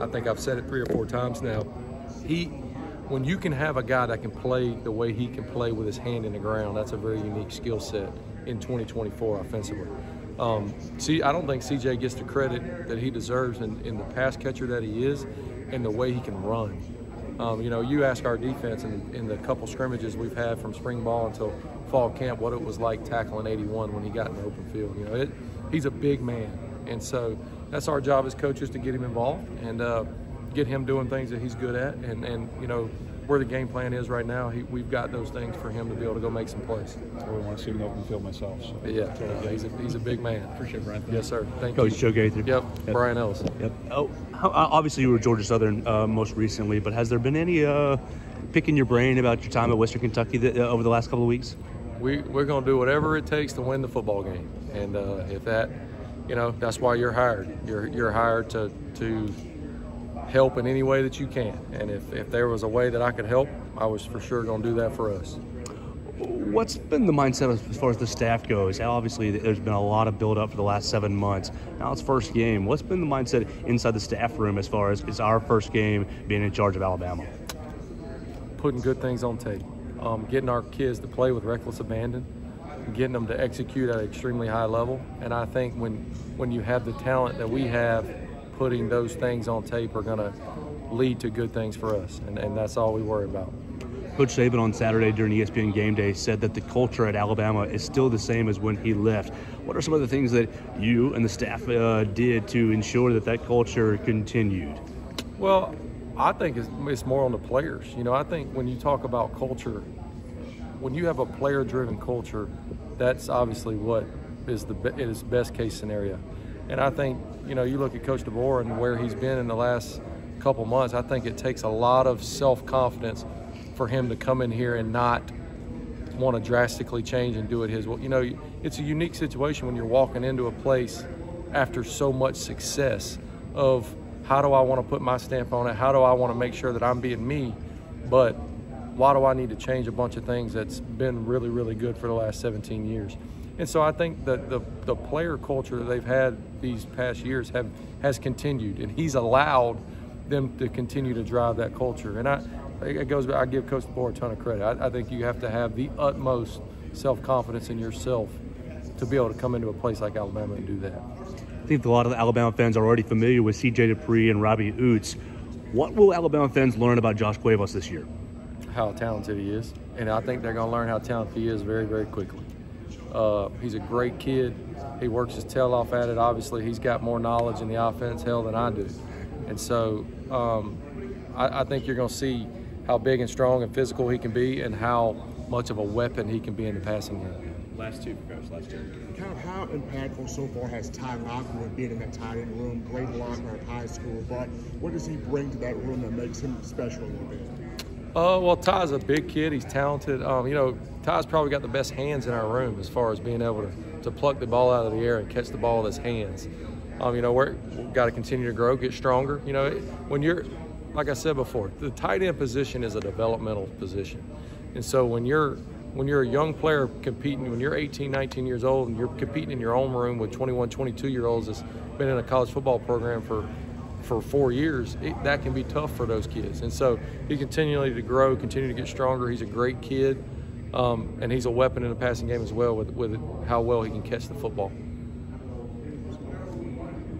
I think I've said it three or four times now. He, when you can have a guy that can play the way he can play with his hand in the ground, that's a very unique skill set in 2024 offensively. Um, see, I don't think CJ gets the credit that he deserves in, in the pass catcher that he is and the way he can run. Um, you know, you ask our defense in, in, the couple scrimmages we've had from spring ball until fall camp what it was like tackling 81 when he got in the open field. You know, it, he's a big man, and so that's our job as coaches to get him involved and uh, get him doing things that he's good at. And, and you know, where the game plan is right now, he, we've got those things for him to be able to go make some plays. I really want to see him open field myself. So. Yeah, he's, a, he's a big man. Appreciate it, Bryan. Yes, sir. Thank Coach you. Coach Joe Gaither. Yep. yep. Bryan Ellis. Yep. Oh, how, obviously you were Georgia Southern uh, most recently, but has there been any uh, picking your brain about your time at Western Kentucky that, uh, over the last couple of weeks? We, we're going to do whatever it takes to win the football game. And uh, if that, you know, that's why you're hired. You're, you're hired to, to help in any way that you can. And if, if there was a way that I could help, I was for sure going to do that for us. What's been the mindset as far as the staff goes? Obviously, there's been a lot of build up for the last seven months. Now it's first game. What's been the mindset inside the staff room as far as it's our first game being in charge of Alabama? Putting good things on tape, um, getting our kids to play with reckless abandon, getting them to execute at an extremely high level. And I think when when you have the talent that we have, putting those things on tape are going to lead to good things for us, and, and that's all we worry about. Coach Saban on Saturday during ESPN Game Day said that the culture at Alabama is still the same as when he left. What are some of the things that you and the staff uh, did to ensure that that culture continued? Well, I think it's, it's more on the players. You know, I think when you talk about culture, when you have a player-driven culture, that's obviously what is the is best case scenario. And I think you know you look at Coach DeBoer and where he's been in the last couple months. I think it takes a lot of self-confidence for him to come in here and not want to drastically change and do it his way. You know, it's a unique situation when you're walking into a place after so much success of how do I want to put my stamp on it? How do I want to make sure that I'm being me? But why do I need to change a bunch of things that's been really, really good for the last 17 years? And so I think that the, the player culture that they've had these past years have has continued, and he's allowed them to continue to drive that culture. And I, it goes. I give Coach DeBoer a ton of credit. I, I think you have to have the utmost self confidence in yourself to be able to come into a place like Alabama and do that. I think a lot of the Alabama fans are already familiar with C.J. Dippre and Robbie Ouzts. What will Alabama fans learn about Josh Cuevas this year? How talented he is, and I think they're going to learn how talented he is very, very quickly. Uh, he's a great kid. He works his tail off at it. Obviously, he's got more knowledge in the offense hell than I do, and so um, I, I think you're going to see how big and strong and physical he can be, and how much of a weapon he can be in the passing game. Last two, Coach. Last two. Kind of how impactful so far has Ty Lockwood been in that tight end room? Great blocker at high school, but what does he bring to that room that makes him special a little bit? Uh, well, Ty's a big kid. He's talented. Um, you know, Ty's probably got the best hands in our room as far as being able to, to pluck the ball out of the air and catch the ball with his hands. Um, you know, we're, we've got to continue to grow, get stronger. You know, when you're, like I said before, the tight end position is a developmental position. And so when you're when you're a young player competing, when you're 18, 19 years old and you're competing in your own room with 21, 22 year olds that's been in a college football program for for four years, it, that can be tough for those kids. And so he continually to grow, continue to get stronger. He's a great kid, um, and he's a weapon in the passing game as well with, with how well he can catch the football.